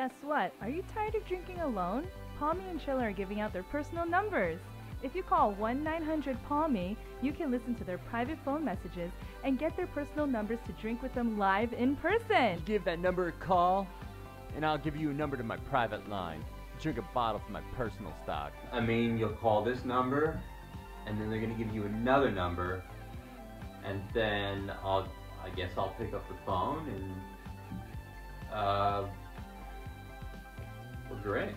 Guess what? Are you tired of drinking alone? Palmy and Chiller are giving out their personal numbers. If you call 1 900 Palmy, you can listen to their private phone messages and get their personal numbers to drink with them live in person. Give that number a call, and I'll give you a number to my private line. Drink a bottle from my personal stock. I mean, you'll call this number, and then they're gonna give you another number, and then I'll, I guess I'll pick up the phone and, uh, drink.